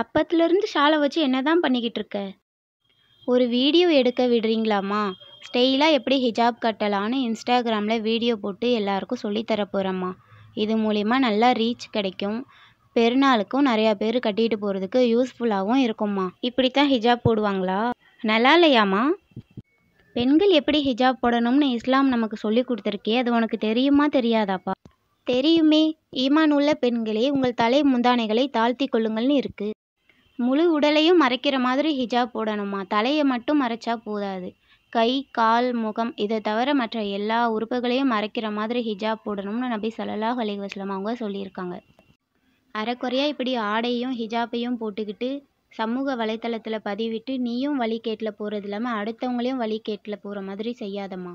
அப்பத்துலேருந்து ஷாலை வச்சு என்ன தான் பண்ணிக்கிட்டு இருக்க? ஒரு வீடியோ எடுக்க விடுறீங்களாம்மா? ஸ்டைலாக எப்படி ஹிஜாப் கட்டலான்னு இன்ஸ்டாகிராமில் வீடியோ போட்டு எல்லாருக்கும் சொல்லித்தர போகிறேம்மா இது மூலிமா நல்லா ரீச் கிடைக்கும். பெருநாளுக்கும் நிறையா பேர் கட்டிட்டு போகிறதுக்கு யூஸ்ஃபுல்லாகவும் இருக்கும்மா. இப்படி தான் ஹிஜாப் போடுவாங்களா? நல்லா இல்லையாம்மா? பெண்கள் எப்படி ஹிஜாப் போடணும்னு இஸ்லாம் நமக்கு சொல்லி கொடுத்துருக்கே அது உனக்கு தெரியுமா தெரியாதாப்பா? தெரியுமே. ஈமான் உள்ள பெண்களே உங்கள் தலை முந்தானைகளை தாழ்த்தி கொள்ளுங்கள்னு இருக்குது முழு உடலையும் மறைக்கிற மாதிரி ஹிஜாப் போடணுமா? தலையை மட்டும் மறைச்சா போதாது. கை கால் முகம் இதை தவிர மற்ற எல்லா உறுப்புகளையும் மறைக்கிற மாதிரி ஹிஜாப் போடணும்னு நபி ஸல்லல்லாஹு அலி வஸ்லம் அவங்க சொல்லியிருக்காங்க. அரைக்குறையாக இப்படி ஆடையும் ஹிஜாப்பையும் போட்டுக்கிட்டு சமூக வலைத்தளத்தில் பதிவிட்டு நீயும் வழிகேட்டில் போகிறது இல்லாமல் அடுத்தவங்களையும் வழிகேட்டில் போகிற மாதிரி செய்யாதம்மா.